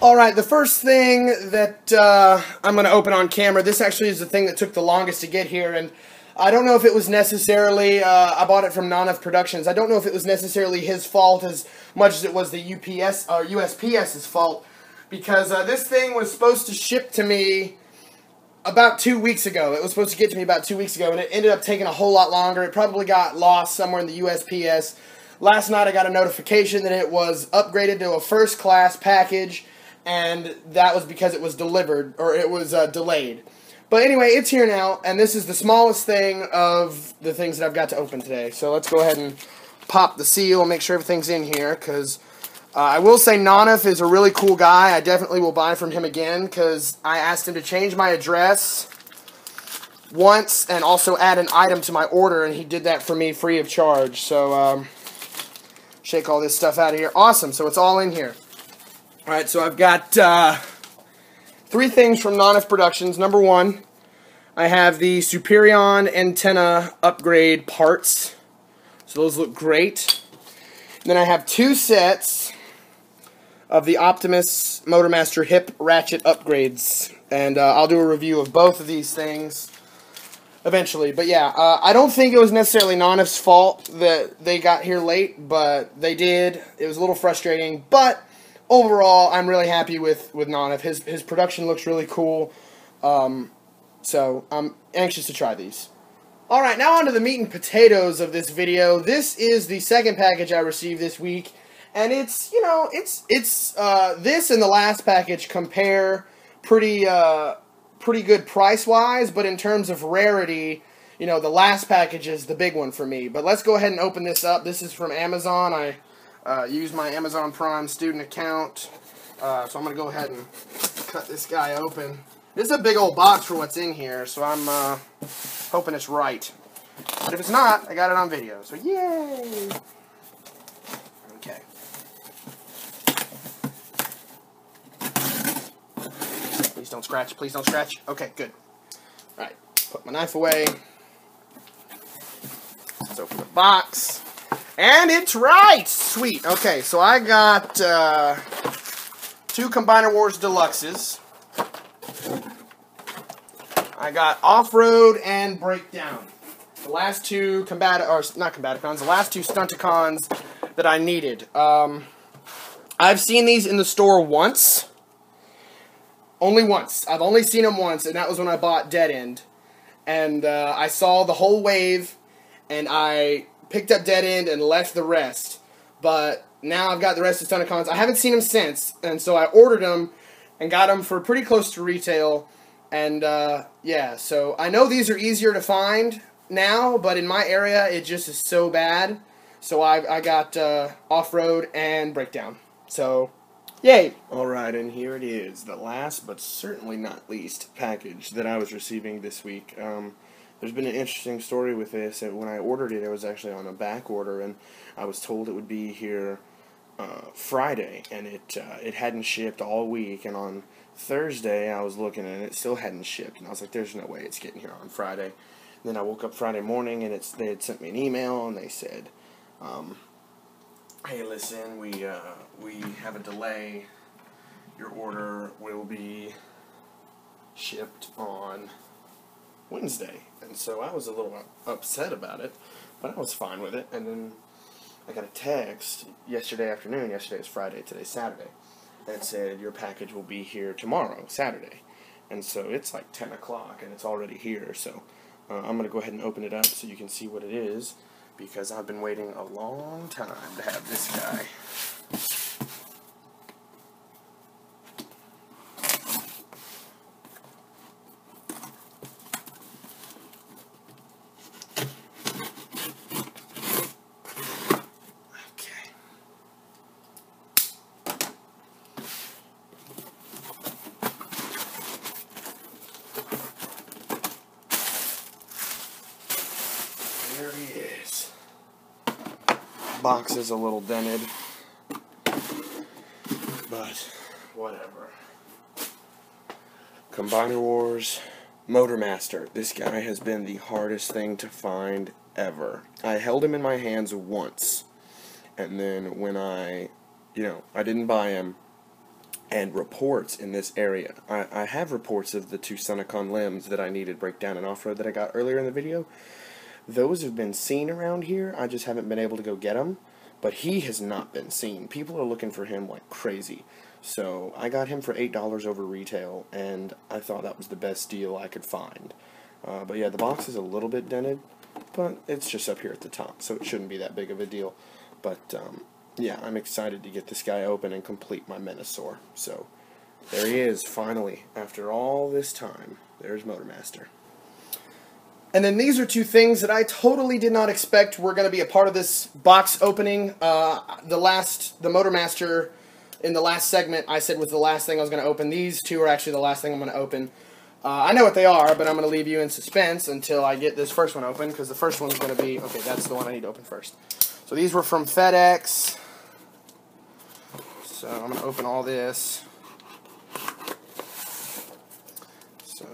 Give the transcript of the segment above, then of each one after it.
All right, the first thing that uh, I'm going to open on camera, this actually is the thing that took the longest to get here, and I don't know if it was necessarily, uh, I bought it from Nonef Productions, I don't know if it was necessarily his fault as much as it was the UPS or USPS's fault, because uh, this thing was supposed to ship to me about two weeks ago. It was supposed to get to me about two weeks ago, and it ended up taking a whole lot longer. It probably got lost somewhere in the USPS. Last night I got a notification that it was upgraded to a first class package, and that was because it was delivered, or it was uh, delayed. But anyway, it's here now, and this is the smallest thing of the things that I've got to open today. So let's go ahead and pop the seal and make sure everything's in here, because uh, I will say Nonef is a really cool guy. I definitely will buy from him again, because I asked him to change my address once and also add an item to my order, and he did that for me free of charge. So, um, shake all this stuff out of here. Awesome, so it's all in here. All right, so I've got uh, three things from Nonef Productions. Number one, I have the Superion antenna upgrade parts. So those look great. And then I have two sets of the Optimus Motormaster hip ratchet upgrades. And uh, I'll do a review of both of these things eventually. But yeah, uh, I don't think it was necessarily Nonef's fault that they got here late, but they did. It was a little frustrating, but overall, I'm really happy with with Nonef. His his production looks really cool. Um, so I'm anxious to try these. All right, now on to the meat and potatoes of this video. This is the second package I received this week, and it's you know it's it's uh, this and the last package compare pretty uh, pretty good price wise, but in terms of rarity. You know, the last package is the big one for me. But let's go ahead and open this up. This is from Amazon. I uh, use my Amazon Prime student account. Uh, so I'm going to go ahead and cut this guy open. This is a big old box for what's in here, so I'm uh, hoping it's right. But if it's not, I got it on video, so yay! Okay. Please don't scratch, please don't scratch. Okay, good. Alright, put my knife away. Let's open the box. And it's right! Sweet. Okay, so I got uh, two Combiner Wars Deluxes. I got Off-Road and Breakdown. The last two combat or not Combaticons, the last two Stunticons that I needed. Um, I've seen these in the store once. Only once. I've only seen them once, and that was when I bought Dead End. And uh, I saw the whole wave, and I picked up Dead End and left the rest. But now I've got the rest of Stunticons. I haven't seen them since, and so I ordered them and got them for pretty close to retail. And uh, yeah, so I know these are easier to find now, but in my area it just is so bad. So I, I got uh, off road and breakdown. So, yay! Alright, and here it is, the last but certainly not least package that I was receiving this week. Um, there's been an interesting story with this. When I ordered it, it was actually on a back order, and I was told it would be here uh, Friday, and it uh, it hadn't shipped all week. And on Thursday, I was looking, and it still hadn't shipped. And I was like, "There's no way it's getting here on Friday." And then I woke up Friday morning, and it's they had sent me an email, and they said, um, "Hey, listen, we uh, we have a delay. Your order will be shipped on." Wednesday. And so I was a little upset about it, but I was fine with it. And then I got a text yesterday afternoon. Yesterday is Friday, today's Saturday. That said, your package will be here tomorrow, Saturday. And so it's like 10 o'clock and it's already here. So uh, I'm going to go ahead and open it up so you can see what it is because I've been waiting a long time to have this guy. Okay. Box is a little dented. But, whatever. Combiner Wars, Motormaster. This guy has been the hardest thing to find ever. I held him in my hands once. And then when I, you know, I didn't buy him, and reports in this area. I, I have reports of the two Stunticon limbs that I needed breakdown and off-road that I got earlier in the video. Those have been seen around here. I just haven't been able to go get them. But he has not been seen. People are looking for him like crazy. So I got him for $8 over retail, and I thought that was the best deal I could find. Uh, but yeah, the box is a little bit dented, but it's just up here at the top, so it shouldn't be that big of a deal. But um, yeah, I'm excited to get this guy open and complete my Menasor. So there he is, finally, after all this time. There's Motormaster. And then these are two things that I totally did not expect were going to be a part of this box opening. Uh, the last, the Motormaster in the last segment, I said was the last thing I was going to open. These two are actually the last thing I'm going to open. Uh, I know what they are, but I'm going to leave you in suspense until I get this first one open, because the first one's going to be, okay, that's the one I need to open first. So these were from FedEx. So I'm going to open all this. So,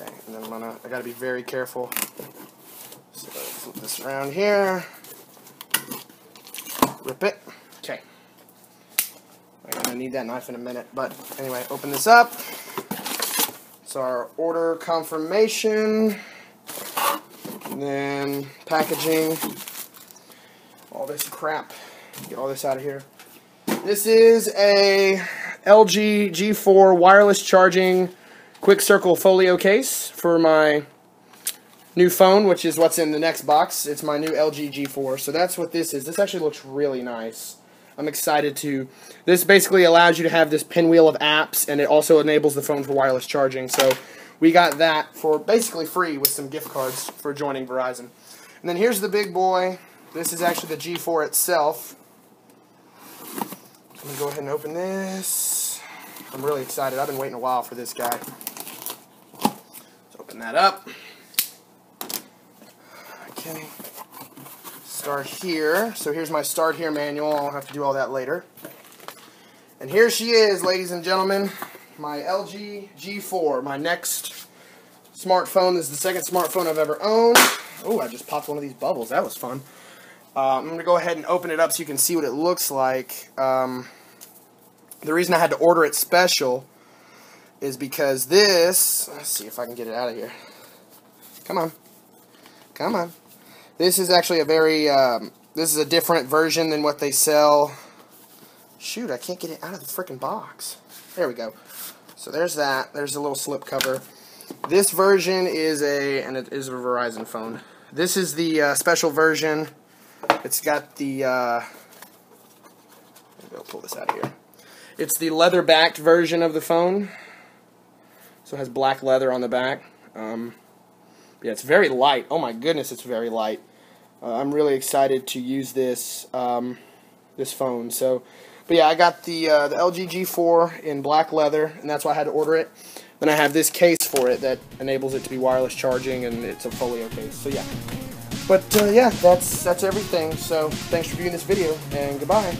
okay, and then I'm to, I got to be very careful. So flip this around here. Rip it. Okay. I'm to need that knife in a minute. But anyway, open this up. It's our order confirmation. And then packaging. All this crap. Get all this out of here. This is a LG G4 wireless charging quick circle folio case for my new phone, which is what's in the next box. It's my new LG G4. So that's what this is. This actually looks really nice. I'm excited to. This basically allows you to have this pinwheel of apps, and it also enables the phone for wireless charging. So we got that for basically free with some gift cards for joining Verizon. And then here's the big boy. This is actually the G4 itself. I'm going to go ahead and open this. I'm really excited. I've been waiting a while for this guy. Open that up. Okay. Start here. So here's my start here manual. I'll have to do all that later. And here she is, ladies and gentlemen. My LG G4, my next smartphone. This is the second smartphone I've ever owned. Oh, I just popped one of these bubbles. That was fun. Uh, I'm going to go ahead and open it up so you can see what it looks like. Um, the reason I had to order it special is because this, let's see if I can get it out of here. Come on. Come on. This is actually a very, um, this is a different version than what they sell. Shoot, I can't get it out of the freaking box. There we go. So there's that. There's a little slip cover. This version is a, and it is a Verizon phone. This is the uh, special version it's got the, uh, I'll pull this out of here. It's the leather-backed version of the phone. So it has black leather on the back. Um, yeah, it's very light. Oh my goodness, it's very light. Uh, I'm really excited to use this um, this phone. So, but yeah, I got the uh, the LG G4 in black leather, and that's why I had to order it. Then I have this case for it that enables it to be wireless charging, and it's a folio case. So yeah. But uh, yeah, that's that's everything. So thanks for viewing this video, and goodbye.